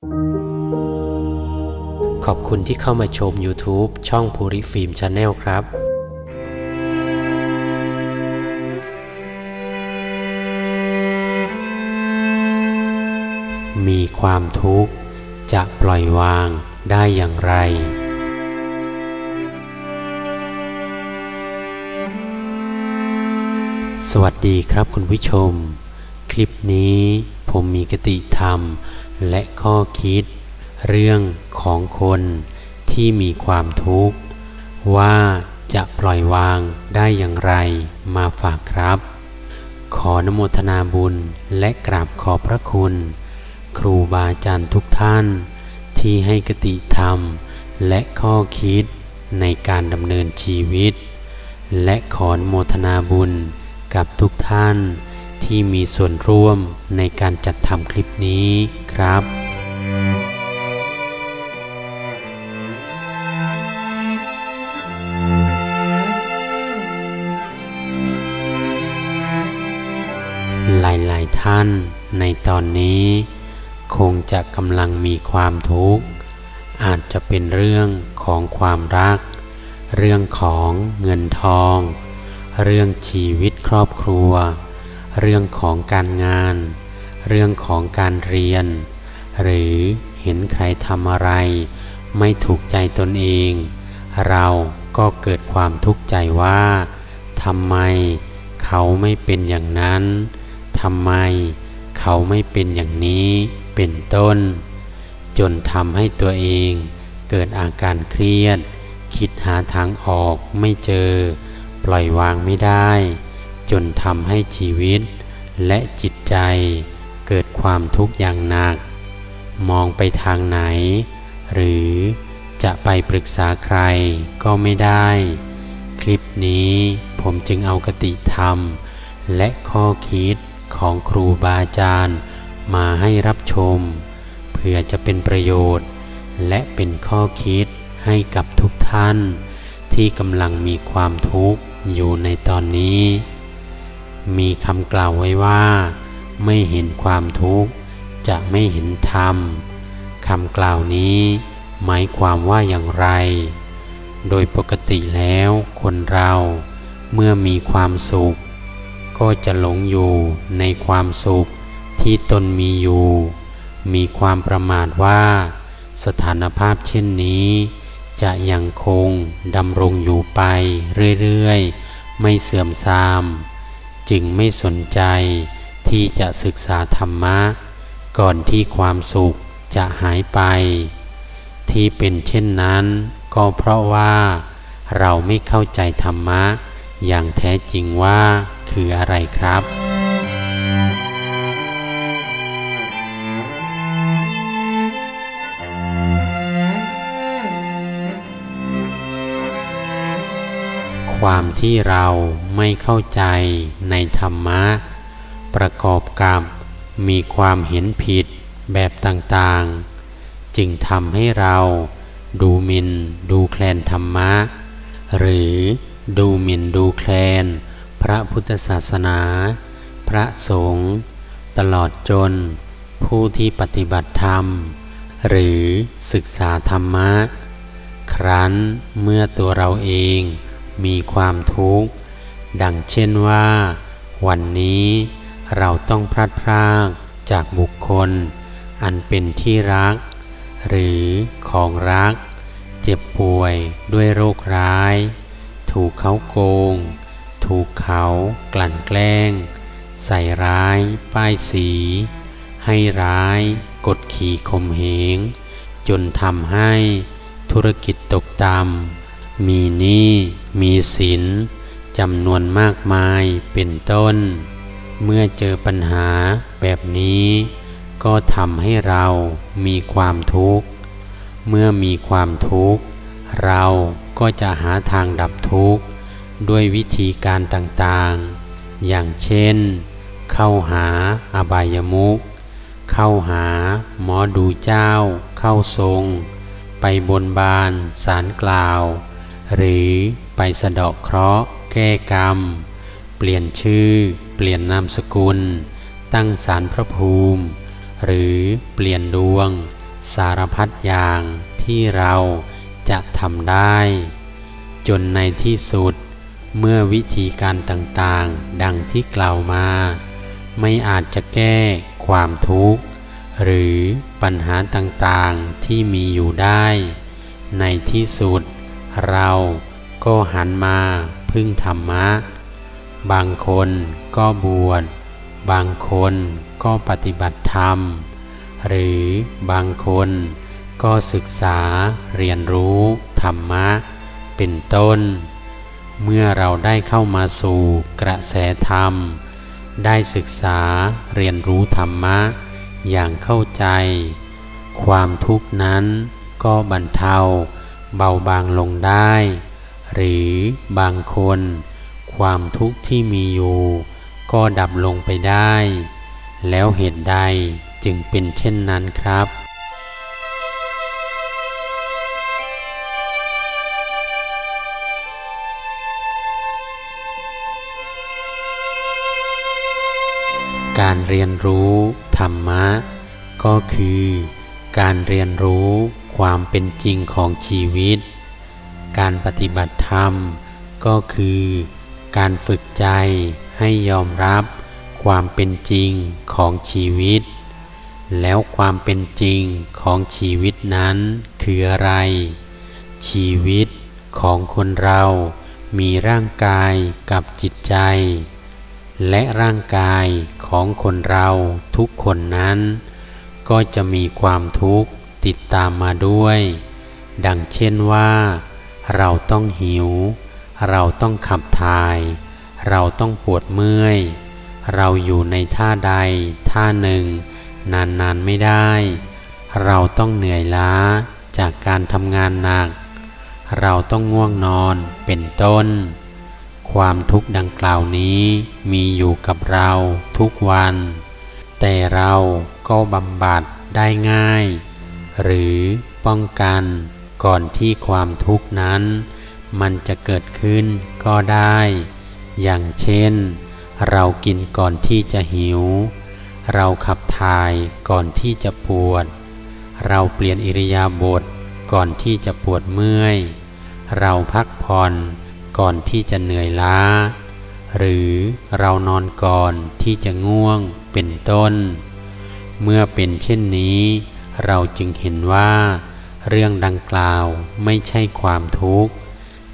ขอบคุณที่เข้ามาชม YouTube ช่องภูริฟิล์มชาแนลครับมีความทุกข์จะปล่อยวางได้อย่างไร สวัสดีครับคุณผู้ชม คลิปนี้ผมมีกติธรรม และข้อคิด เรื่องของคนที่มีความทุกข์ ว่าจะปล่อยวางได้อย่างไรมาฝากครับ ขอนโมทนาบุญและกราบขอบพระคุณ ครูบาอาจารย์ทุกท่าน ที่ให้กติธรรม และข้อคิดในการดำเนินชีวิต และขอนโมทนาบุญกับทุกท่าน ที่มีส่วนร่วมในการจัดทำคลิปนี้ครับหลาย ๆ ท่านในตอนนี้ คงจะกำลังมีความทุกข์ อาจจะเป็นเรื่องของความรัก เรื่องของเงินทอง เรื่องชีวิตครอบครัว เรื่องของการงาน เรื่องของการเรียน หรือเห็นใครทำอะไร ไม่ถูกใจตนเอง เราก็เกิดความทุกข์ใจว่าทำไมเขาไม่เป็นอย่างนั้นทำไมเขาไม่เป็นอย่างนี้เป็นต้น จนทำให้ตัวเองเกิดอาการเครียด คิดหาทางออกไม่เจอ ปล่อยวางไม่ได้ จนทำให้ชีวิต และจิตใจเกิดความทุกข์อย่างหนัก มองไปทางไหน หรือจะไปปรึกษาใครก็ไม่ได้ คลิปนี้ผมจึงเอากติธรรม และข้อคิดของครูบาอาจารย์ มาให้รับชม เพื่อจะเป็นประโยชน์ และเป็นข้อคิดให้กับทุกท่าน ที่กำลังมีความทุกข์อยู่ในตอนนี้ มีคำกล่าวไว้ว่า ไม่เห็นความทุกข์ จะไม่เห็นธรรมคำกล่าวนี้หมายความว่าอย่างไร โดยปกติแล้วคนเราเมื่อมีความสุข ก็จะหลงอยู่ในความสุขที่ตนมีอยู่ มีความประมาทว่า สถานภาพเช่นนี้ จะยังคงดำรงอยู่ไปเรื่อยๆ ไม่เสื่อมทราม จึงไม่สนใจที่จะศึกษาธรรมะ ก่อนที่ความสุขจะหายไป ที่เป็นเช่นนั้น ก็เพราะว่าเราไม่เข้าใจธรรมะ อย่างแท้จริงว่าคืออะไรครับ ความที่เราไม่เข้าใจในธรรมะ ประกอบกับมีความเห็นผิดแบบต่างๆ จึงทำให้เราดูหมินดูแคลนธรรมะ หรือดูหมิ่นดูแคลน พระพุทธศาสนา พระสงฆ์ตลอดจน ผู้ที่ปฏิบัติธรรม หรือศึกษาธรรมะ ครั้นเมื่อตัวเราเอง มีความทุกข์ ดังเช่นว่า วันนี้เราต้องพลัดพรากจากบุคคล อันเป็นที่รัก หรือของรัก เจ็บป่วยด้วยโรคร้าย ถูกเขาโกง ถูกเขากลั่นแกล้ง ใส่ร้าย ป้ายสี ให้ร้าย กดขี่ข่มเหงจนทำให้ธุรกิจตกต่ำ มีหนี้มีสินจำนวนมากมายเป็นต้น เมื่อเจอปัญหาแบบนี้ ก็ทำให้เรามีความทุกข์ เมื่อมีความทุกข์ เราก็จะหาทางดับทุกข์ ด้วยวิธีการต่างๆ อย่างเช่น เข้าหาอบายมุขเข้าหาหมอดูเจ้า เข้าทรง ไปบนบานสารกล่าว หรือไปสะเดาะเคราะห์แก้กรรม เปลี่ยนชื่อ เปลี่ยนนามสกุล ตั้งสารพระภูมิ หรือเปลี่ยนดวง สารพัดอย่างที่เราจะทำได้ จนในที่สุด เมื่อวิธีการต่างๆ ดังที่กล่าวมา ไม่อาจจะแก้ความทุกข์ หรือปัญหาต่างๆที่มีอยู่ได้ ในที่สุด เราก็หันมาพึ่งธรรมะ บางคนก็บวช บางคนก็ปฏิบัติธรรม หรือบางคนก็ศึกษาเรียนรู้ธรรมะ เป็นต้น เมื่อเราได้เข้ามาสู่กระแสธรรม ได้ศึกษาเรียนรู้ธรรมะ อย่างเข้าใจ ความทุกข์นั้นก็บรรเทา เบาบางลงได้ หรือบางคน ความทุกข์ที่มีอยู่ ก็ดับลงไปได้ แล้วเหตุใดจึงเป็นเช่นนั้นครับการเรียนรู้ธรรมะ ก็คือ การเรียนรู้ความเป็นจริงของชีวิต การปฏิบัติธรรม ก็คือ การฝึกใจให้ยอมรับความเป็นจริงของชีวิต แล้วความเป็นจริงของชีวิตนั้นคืออะไร ชีวิตของคนเรามีร่างกายกับจิตใจ และร่างกายของคนเราทุกคนนั้น ก็จะมีความทุกข์ติดตามมาด้วย ดังเช่นว่า เราต้องหิว เราต้องขับถ่าย เราต้องปวดเมื่อย เราอยู่ในท่าใดท่าหนึ่ง นานๆไม่ได้ เราต้องเหนื่อยล้าจากการทำงานหนัก เราต้องง่วงนอนเป็นต้น ความทุกข์ดังกล่าวนี้มีอยู่กับเราทุกวัน แต่เรา ก็บำบัดได้ง่าย หรือป้องกันก่อนที่ความทุกข์นั้น มันจะเกิดขึ้นก็ได้ อย่างเช่น เรากินก่อนที่จะหิว เราขับถ่ายก่อนที่จะปวด เราเปลี่ยนอิริยาบถก่อนที่จะปวดเมื่อย เราพักผ่อนก่อนที่จะเหนื่อยล้า หรือเรานอนก่อนที่จะง่วงเป็นต้น เมื่อเป็นเช่นนี้ เราจึงเห็นว่า เรื่องดังกล่าวไม่ใช่ความทุกข์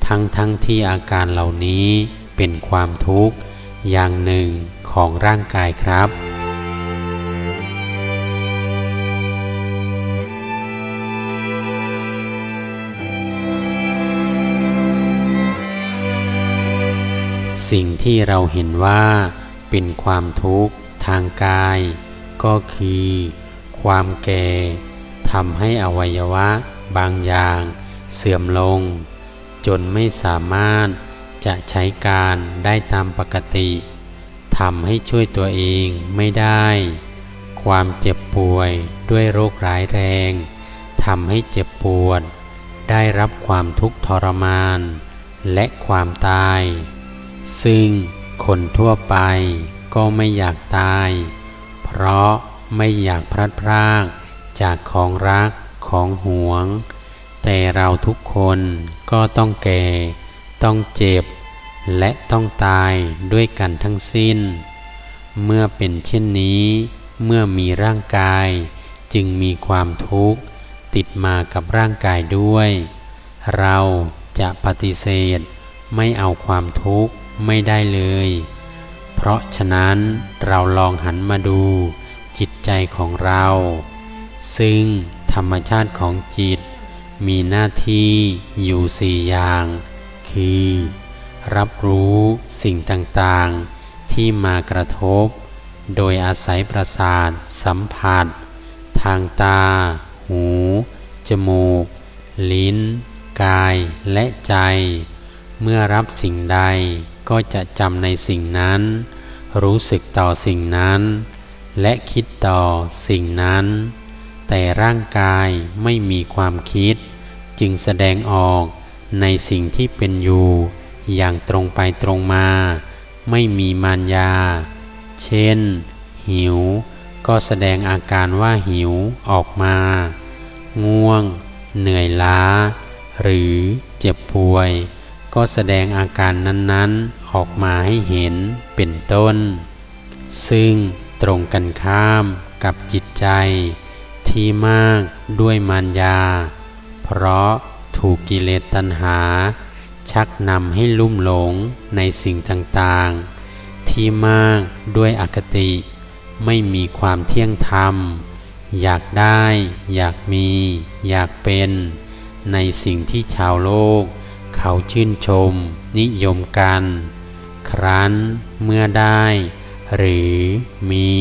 ทั้งทั้งที่อาการเหล่านี้เป็นความทุกข์ อย่างหนึ่งของร่างกายครับสิ่งที่เราเห็นว่าเป็นความทุกข์ทางกาย ก็คือ ความแก่ทำให้อวัยวะบางอย่าง เสื่อมลง จนไม่สามารถจะใช้การได้ตามปกติทำให้ช่วยตัวเองไม่ได้ ความเจ็บป่วยด้วยโรคร้ายแรงทำให้เจ็บปวด ได้รับความทุกข์ทรมาน และความตาย ซึ่งคนทั่วไปก็ไม่อยากตาย เพราะไม่อยากพลัดพรากจากของรักของหวง แต่เราทุกคนก็ต้องแก่ ต้องเจ็บ และต้องตายด้วยกันทั้งสิ้น เมื่อเป็นเช่นนี้ เมื่อมีร่างกาย จึงมีความทุกข์ ติดมากับร่างกายด้วย เราจะปฏิเสธ ไม่เอาความทุกข์ไม่ได้เลย ราะฉะนั้นเราลองหันมาดูจิตใจของเรา ซึ่งธรรมชาติของจิต มีหน้าที่อยู่สี่อย่าง คือ รับรู้สิ่งต่างๆ ที่มากระทบ โดยอาศัยประสาทสัมผัส ทางตา หู จมูก ลิ้น กายและใจ เมื่อรับสิ่งใดก็จะจำในสิ่งนั้น รู้สึกต่อสิ่งนั้น และคิดต่อสิ่งนั้น แต่ร่างกายไม่มีความคิด จึงแสดงออกในสิ่งที่เป็นอยู่ อย่างตรงไปตรงมา ไม่มีมารยา เช่น หิว ก็แสดงอาการว่าหิวออกมา ง่วง เหนื่อยล้า หรือเจ็บป่วย ก็แสดงอาการนั้นๆ ออกมาให้เห็นเป็นต้น ซึ่งตรงกันข้ามกับจิตใจที่มากด้วยมารยา เพราะถูกกิเลสตัณหา ชักนำให้ลุ่มหลงในสิ่งต่างๆ ที่มากด้วยอคติ ไม่มีความเที่ยงธรรม อยากได้ อยากมี อยากเป็น ในสิ่งที่ชาวโลก เขาชื่นชม นิยมกัน รั้น เมื่อได้ หรือมี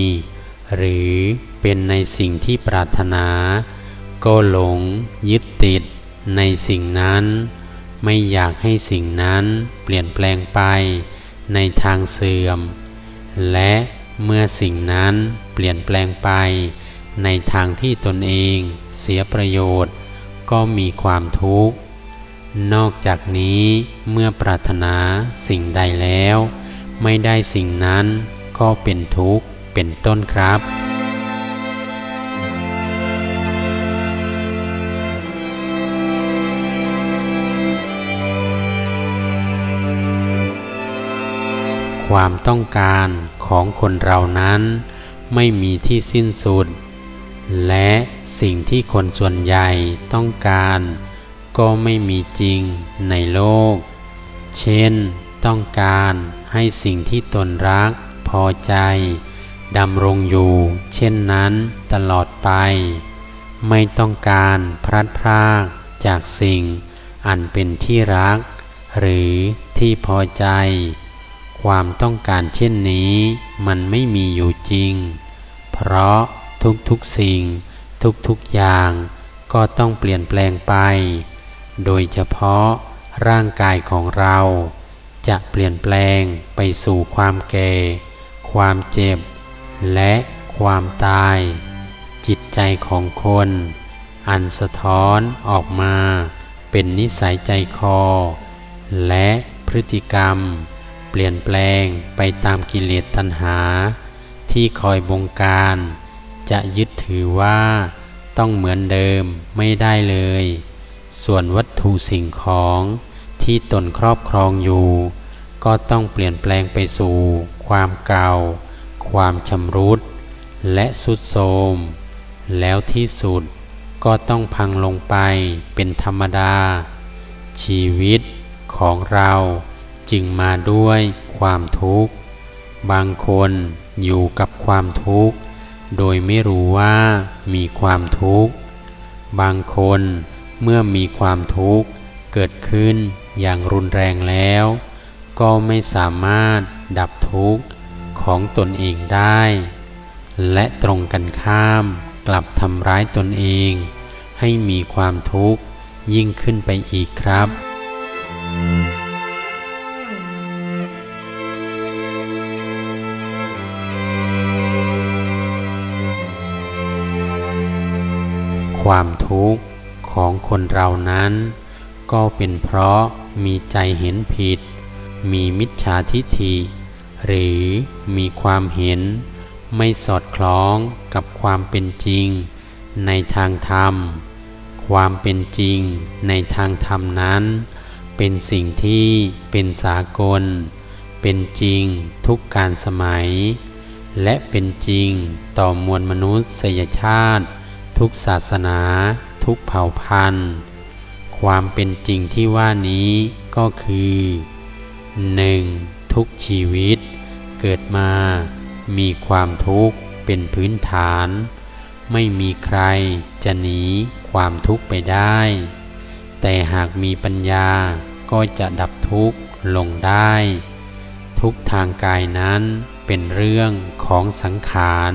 หรือเป็นในสิ่งที่ปรารถนา ก็หลงยึดติดในสิ่งนั้น ไม่อยากให้สิ่งนั้นเปลี่ยนแปลงไปในทางเสื่อม และเมื่อสิ่งนั้นเปลี่ยนแปลงไป ในทางที่ตนเองเสียประโยชน์ ก็มีความทุกข์ นอกจากนี้เมื่อปรารถนาสิ่งใดแล้ว ไม่ได้สิ่งนั้นก็เป็นทุกข์เป็นต้นครับ ความต้องการของคนเรานั้น ไม่มีที่สิ้นสุด และสิ่งที่คนส่วนใหญ่ต้องการ ก็ไม่มีจริงในโลก เช่น ต้องการให้สิ่งที่ตนรัก พอใจดำรงอยู่ เช่นนั้นตลอดไป ไม่ต้องการพลัดพรากจากสิ่ง อันเป็นที่รัก หรือที่พอใจ ความต้องการเช่นนี้มันไม่มีอยู่จริง เพราะทุกๆสิ่งทุกๆอย่างก็ต้องเปลี่ยนแปลงไป โดยเฉพาะร่างกายของเรา จะเปลี่ยนแปลงไปสู่ความแก่ ความเจ็บ และความตาย จิตใจของคน อันสะท้อนออกมาเป็นนิสัยใจคอ และพฤติกรรม เปลี่ยนแปลงไปตามกิเลสตัณหา ที่คอยบงการ จะยึดถือว่า ต้องเหมือนเดิมไม่ได้เลย ส่วนวัตถุสิ่งของที่ตนครอบครองอยู่ ก็ต้องเปลี่ยนแปลงไปสู่ ความเก่า ความชำรุด และสุดโทรมแล้วที่สุดก็ต้องพังลงไปเป็นธรรมดา ชีวิตของเราจึงมาด้วยความทุกข์ บางคนอยู่กับความทุกข์ โดยไม่รู้ว่ามีความทุกข์ บางคน เมื่อมีความทุกข์เกิดขึ้นอย่างรุนแรงแล้ว ก็ไม่สามารถดับทุกข์ของตนเองได้ และตรงกันข้ามกลับทำร้ายตนเอง ให้มีความทุกข์ยิ่งขึ้นไปอีกครับความทุกข์ ของคนเรานั้น ก็เป็นเพราะมีใจเห็นผิด มีมิจฉาทิฐิ หรือมีความเห็น ไม่สอดคล้องกับความเป็นจริง ในทางธรรม ความเป็นจริงในทางธรรมนั้น เป็นสิ่งที่เป็นสากล เป็นจริงทุกการสมัย และเป็นจริงต่อมวลมนุษยชาติ ทุกศาสนา ทุกเผ่าพันธุ์ ความเป็นจริงที่ว่านี้ก็คือ 1. ทุกชีวิต เกิดมา มีความทุกข์เป็นพื้นฐาน ไม่มีใครจะหนีความทุกข์ไปได้ แต่หากมีปัญญาก็จะดับทุกข์ลงได้ ทุกทางกายนั้นเป็นเรื่องของสังขาร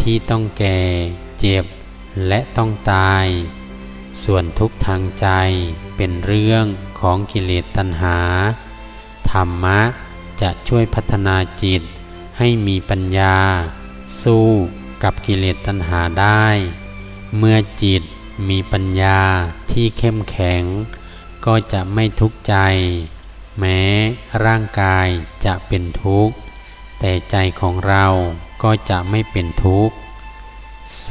ที่ต้องแก่ เจ็บ และต้องตาย ส่วนทุกทางใจเป็นเรื่องของกิเลสตัณหา ธรรมะจะช่วยพัฒนาจิตให้มีปัญญา สู้กับกิเลสตัณหาได้ เมื่อจิตมีปัญญาที่เข้มแข็ง ก็จะไม่ทุกข์ใจ แม้ร่างกายจะเป็นทุกข์ แต่ใจของเราก็จะไม่เป็นทุกข์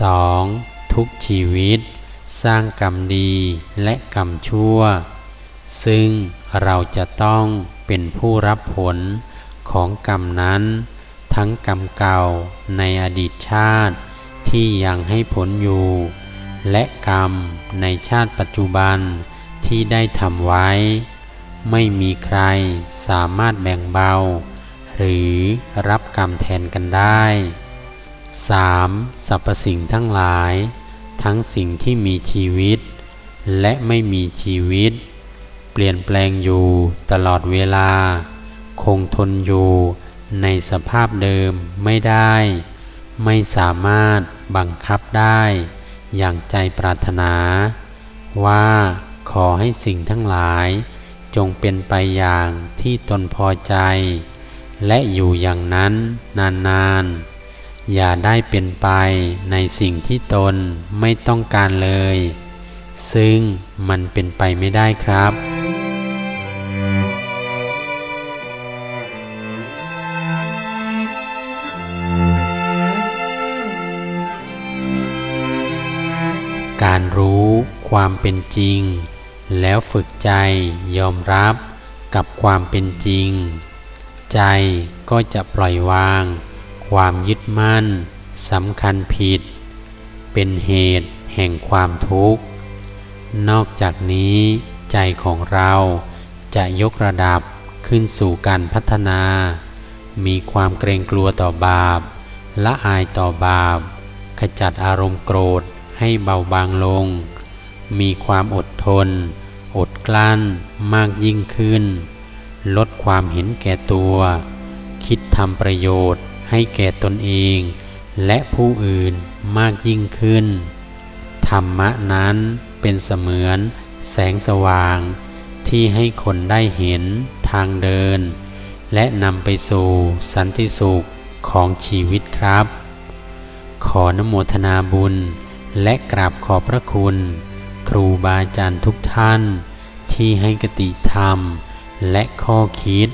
2. ทุกชีวิต สร้างกรรมดีและกรรมชั่ว ซึ่งเราจะต้องเป็นผู้รับผลของกรรมนั้น ทั้งกรรมเก่าในอดีตชาติ ที่ยังให้ผลอยู่ และกรรมในชาติปัจจุบันที่ได้ทำไว้ ไม่มีใครสามารถแบ่งเบา หรือรับกรรมแทนกันได้ 3. สรรพสิ่งทั้งหลาย ทั้งสิ่งที่มีชีวิต และไม่มีชีวิต เปลี่ยนแปลงอยู่ตลอดเวลา คงทนอยู่ในสภาพเดิมไม่ได้ ไม่สามารถบังคับได้ อย่างใจปรารถนา ว่าขอให้สิ่งทั้งหลาย จงเป็นไปอย่างที่ตนพอใจ และอยู่อย่างนั้นนานๆ อย่าได้เป็นไปในสิ่งที่ตนไม่ต้องการเลย ซึ่งมันเป็นไปไม่ได้ครับ การรู้ความเป็นจริง แล้วฝึกใจยอมรับกับความเป็นจริง ใจก็จะปล่อยวาง ความยึดมั่นสำคัญผิด เป็นเหตุแห่งความทุกข์ นอกจากนี้ใจของเราจะยกระดับขึ้นสู่การพัฒนา มีความเกรงกลัวต่อบาป ละอายต่อบาป ขจัดอารมณ์โกรธให้เบาบางลง มีความอดทน อดกลั้นมากยิ่งขึ้น ลดความเห็นแก่ตัว คิดทำประโยชน์ ให้แก่ตนเอง และผู้อื่นมากยิ่งขึ้น ธรรมะนั้นเป็นเสมือนแสงสว่าง ที่ให้คนได้เห็นทางเดิน และนำไปสู่สันติสุขของชีวิตครับ ขอนโมทนาบุญ และกราบขอบพระคุณ ครูบาอาจารย์ทุกท่าน ที่ให้กติธรรม และข้อคิด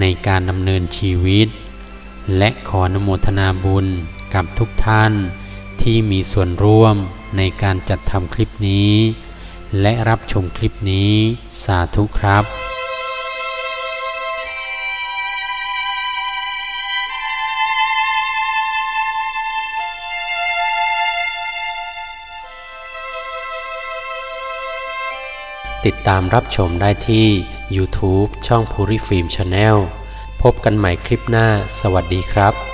ในการดำเนินชีวิต และขอนโมทนาบุญกับทุกท่าน ที่มีส่วนร่วมในการจัดทำคลิปนี้ และรับชมคลิปนี้สาธุครับติดตามรับชมได้ที่ YouTube ช่องภูริฟิล์มชาแนล พบกันใหม่คลิปหน้า สวัสดีครับ